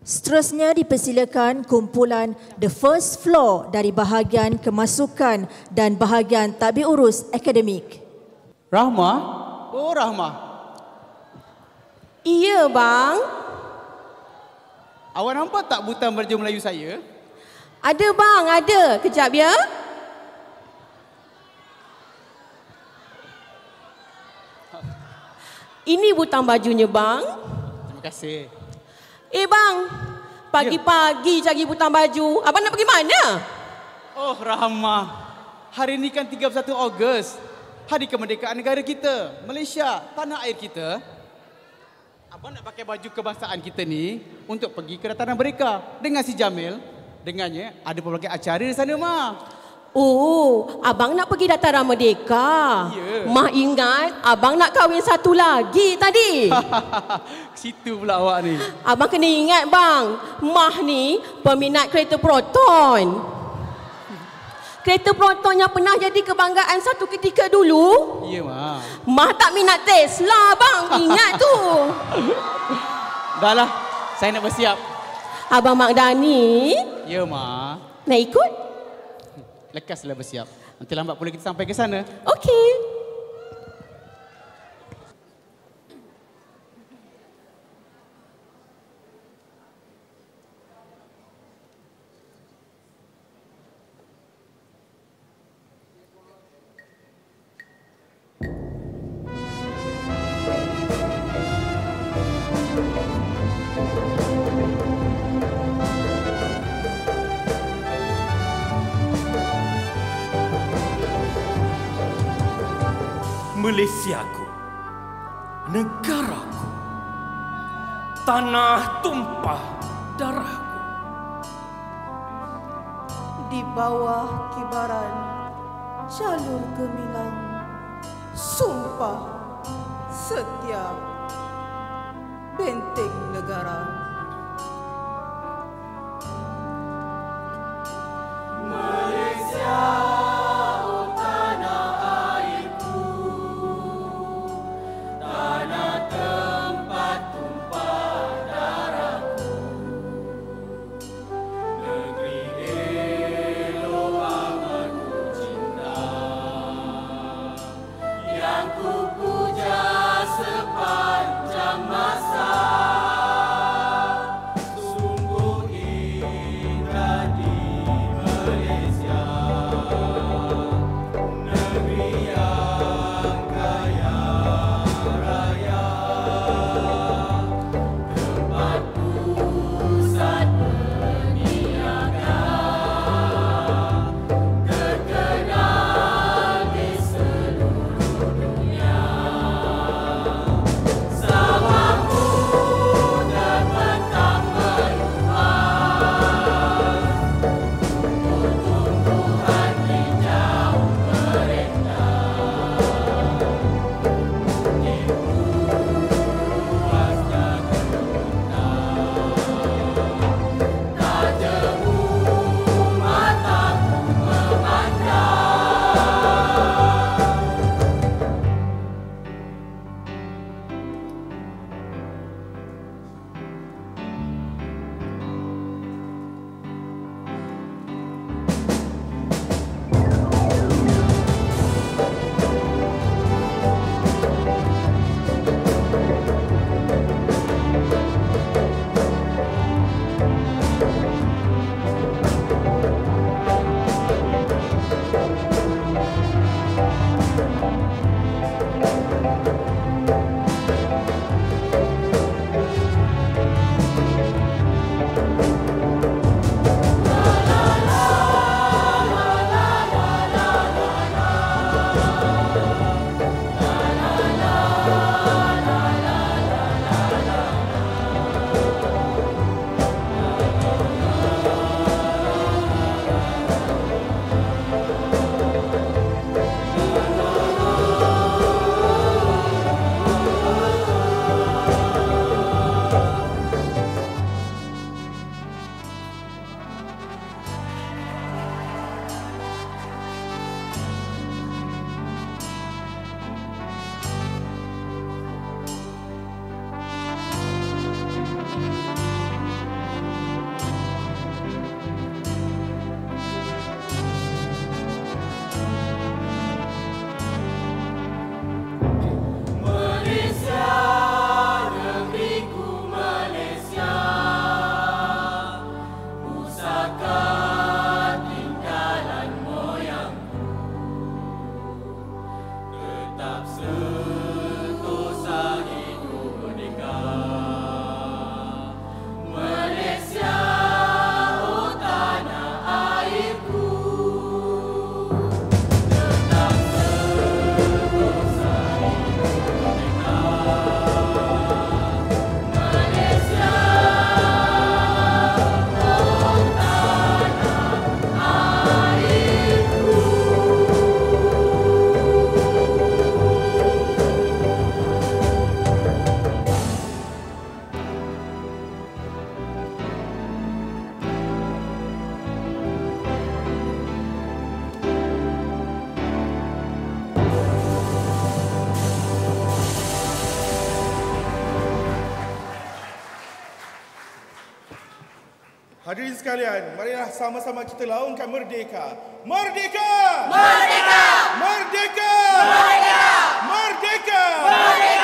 Seterusnya dipersilakan kumpulan The First Floor dari bahagian kemasukan dan bahagian tadbir urus akademik. Rahma? Oh, Rahma. Iya, bang. Awak nampak tak butan baju Melayu saya? Ada, bang. Ada. Kejap, ya. Ini butang bajunya, bang. Terima kasih. Eh, bang. Pagi-pagi cari butang baju. Abang nak pergi mana? Oh, Rahma. Hari ini kan 31 Ogos. Hari kemerdekaan negara kita. Malaysia, tanah air kita. Abang nak pakai baju kebangsaan kita ni untuk pergi ke dataran mereka dengan si Jamil. Dengannya ada pelbagai acara di sana, Ma. Oh, abang nak pergi dataran merdeka. Ya. Mah ingat abang nak kahwin satu lagi tadi. Situ pula awak ni. abang kena ingat bang, Mah ni peminat kereta Proton. Kereta Proton yang pernah jadi kebanggaan satu ketika dulu. Ya, Ma. Mah tak minat Tesla bang, ingat tu. Dah lah, saya nak bersiap. Abang Mak Dani, Ya, Ma. nak ikut? Lekaslah bersiap. Nanti lambat pula kita sampai ke sana. Okey. Malaysiaku, negaraku, tanah tumpah darahku. Di bawah kibaran jalur gemilang Sumpah setia benteng negara aku. Hadirin sekalian, marilah sama-sama kita laungkan merdeka. Merdeka! Merdeka! Merdeka! Merdeka! Merdeka! Merdeka!